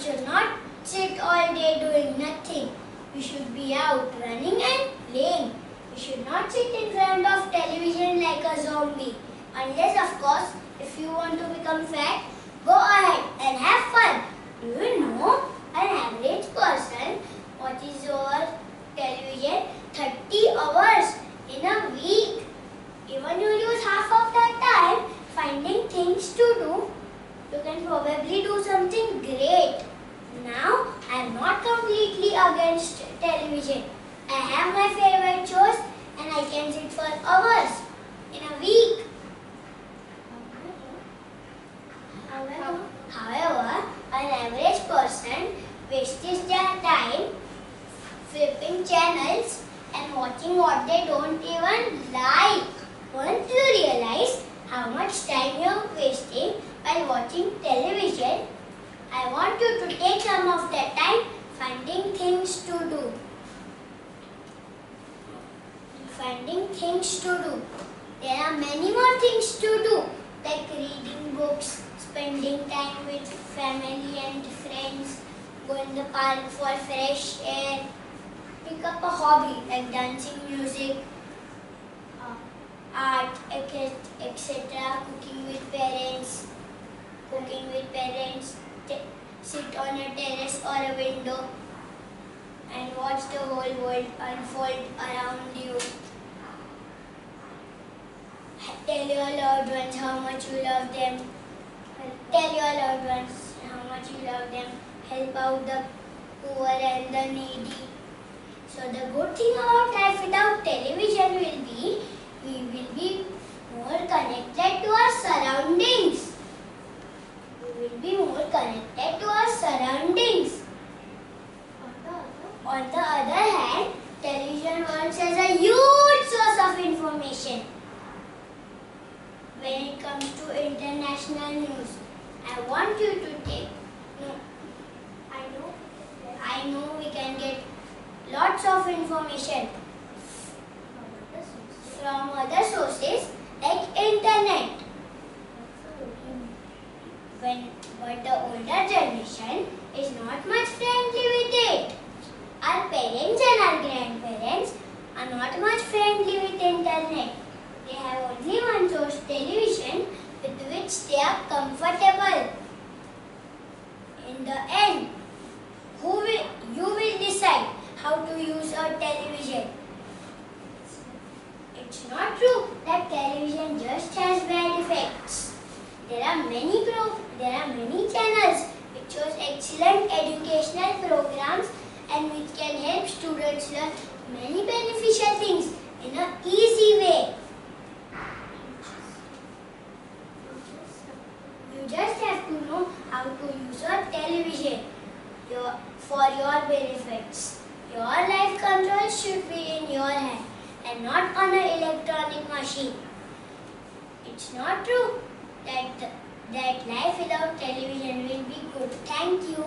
should not sit all day doing nothing. We should be out running and playing. We should not sit in front of television like a zombie. Unless, of course, if you want to become fat, go ahead and have fun. Do you know an average person watches your television 30 hours in a week? Even you use half of that time finding things to do, you can probably do something great. Now, I am not completely against television. I have my favorite shows and I can sit for hours in a week. However, however, an average person wastes their time flipping channels and watching what they don't even like. Once you realize how much time you're wasting while watching television, I want you to take some of that time finding things to do. Finding things to do. There are many more things to do, like reading books, spending time with family and friends, go in the park for fresh air, pick up a hobby like dancing, music, uh, art, etc., cooking with parents, cooking with parents, sit on a terrace or a window and watch the whole world unfold around you. Tell your loved ones how much you love them. Tell your loved ones how much you love them. Help out the poor and the needy. So the good thing about life without television will be we will be more connected to our surroundings. We will be more connected to our surroundings. On the other hand, television works as a huge source of information. When it comes to international news, I want you to take. No, I know. I know we can get lots of information from other sources like internet. When, but the older generation is not much friendly with it. Our parents and our grandparents are not much friendly with internet. They have only one source, television, with which they are comfortable. In the end, who will, you will decide how to use a television. It's not true that television just has bad effects. There are many pro there are many channels which shows excellent educational programs and which can help students learn many beneficial things in an easy way. You just have to know how to use your television your, for your benefits. Your life control should be in your hand and not on an electronic machine. It's not true that, that life without television will be good. Thank you.